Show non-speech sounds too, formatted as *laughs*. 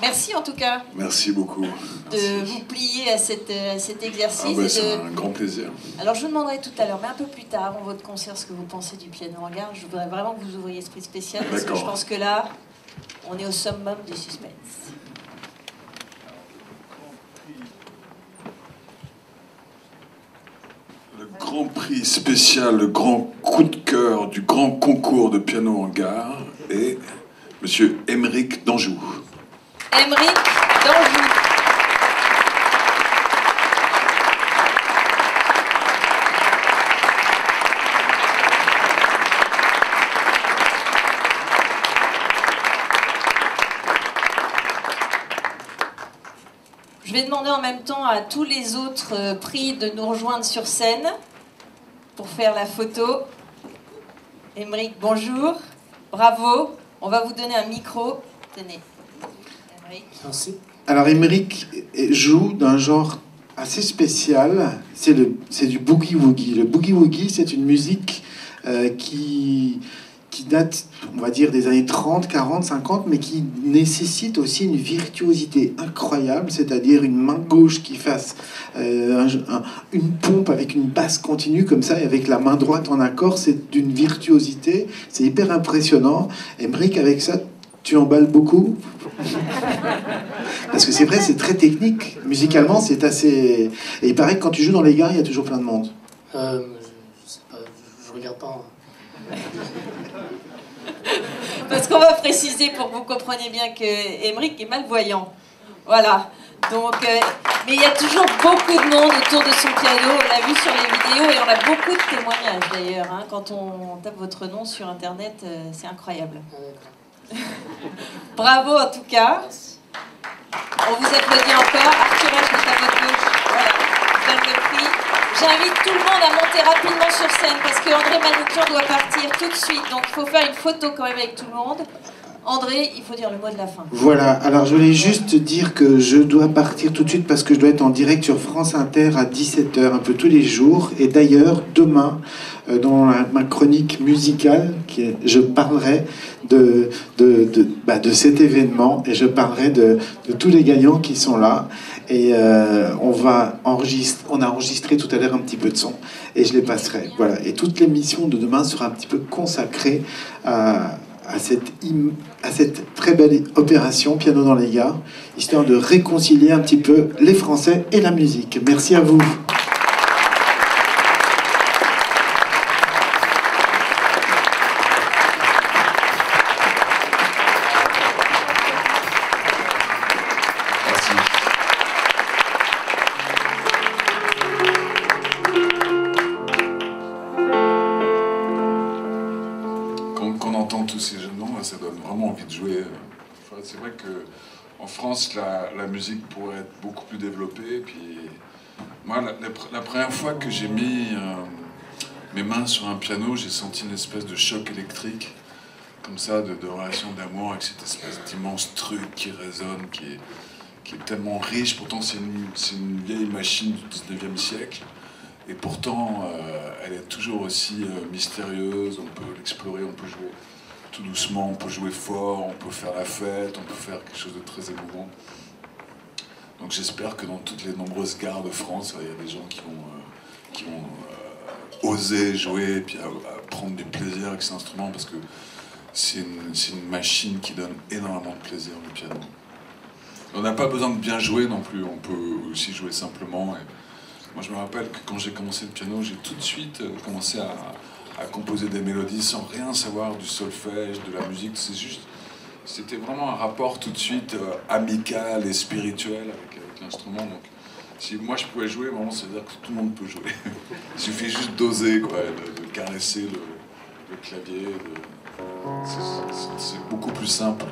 Merci en tout cas. Merci beaucoup. De vous plier à, cet exercice. Ah bah, c'est un grand plaisir. Alors je vous demanderai tout à l'heure, mais un peu plus tard, en votre concert, ce que vous pensez du piano en gare. Je voudrais vraiment que vous ouvriez esprit spécial parce que je pense que là, on est au summum du suspense. Le grand prix spécial, le grand coup de cœur du grand concours de piano en gare est Monsieur Émeric d'Anjou. Émeric d'Anjou. Je vais demander en même temps à tous les autres euh, prix de nous rejoindre sur scène pour faire la photo. Émeric, bonjour. Bravo. On va vous donner un micro. Tenez. Alors, Émeric joue d'un genre assez spécial. C'est du boogie-woogie. Le boogie-woogie, c'est une musique euh, qui, qui date, on va dire, des années 30, 40, 50, mais qui nécessite aussi une virtuosité incroyable, c'est-à-dire une main gauche qui fasse euh, une pompe avec une basse continue comme ça, et avec la main droite en accord, c'est d'une virtuosité, c'est hyper impressionnant. Et Brick, avec ça, tu emballes beaucoup? Parce que c'est vrai, c'est très technique. Musicalement, c'est assez. Et il paraît que quand tu joues dans les gares, il y a toujours plein de monde. Euh, je, sais pas, je, regarde pas. Parce qu'on va préciser pour que vous compreniez bien que Emmerich est malvoyant. Voilà. Donc, euh, mais il y a toujours beaucoup de monde autour de son piano. On l'a vu sur les vidéos et on a beaucoup de témoignages d'ailleurs. Hein. Quand on tape votre nom sur internet, euh, c'est incroyable. *laughs* Bravo en tout cas. On vous applaudit encore. Arthur H est à votre gauche. Voilà. Le prix. J'invite tout le monde à monter rapidement sur scène parce que André Manoukian doit partir tout de suite. Donc il faut faire une photo quand même avec tout le monde. André, il faut dire le mot de la fin. Voilà, alors je voulais juste dire que je dois partir tout de suite parce que je dois être en direct sur France Inter à 17h, un peu tous les jours. Et d'ailleurs, demain, euh, dans ma chronique musicale, je parlerai de, de, de, bah, de, cet événement et je parlerai de, de, tous les gagnants qui sont là. Et euh, on, va enregistrer, on a enregistré tout à l'heure un petit peu de son et je les passerai. Voilà. Et toute l'émission de demain sera un petit peu consacrée à, à, cette, à cette très belle opération Piano dans les gares, histoire de réconcilier un petit peu les Français et la musique. Merci à vous. C'est vrai que en France, la, musique pourrait être beaucoup plus développée. Puis moi, la, première fois que j'ai mis euh, mes mains sur un piano, j'ai senti une espèce de choc électrique, comme ça, de, relation d'amour avec cette espèce d'immense truc qui résonne, qui est, qui est tellement riche. Pourtant, c'est une, vieille machine du 19e siècle. Et pourtant, euh, elle est toujours aussi euh, mystérieuse. On peut l'explorer, on peut jouer tout doucement, on peut jouer fort, on peut faire la fête, on peut faire quelque chose de très émouvant. Donc j'espère que dans toutes les nombreuses gares de France, il y a des gens qui vont, euh, qui vont oser jouer et puis prendre du plaisir avec cet instrument parce que c'est une, une, machine qui donne énormément de plaisir, le piano. On n'a pas besoin de bien jouer non plus, on peut aussi jouer simplement. Moi je me rappelle que quand j'ai commencé le piano, j'ai tout de suite euh, commencé à, composer des mélodies sans rien savoir du solfège, de la musique. C'était vraiment un rapport tout de suite euh, amical et spirituel avec, l'instrument. Donc, si moi je pouvais jouer, vraiment, ça veut dire que tout le monde peut jouer. *laughs* Il suffit juste d'oser, quoi, de, caresser le, clavier. C'est beaucoup plus simple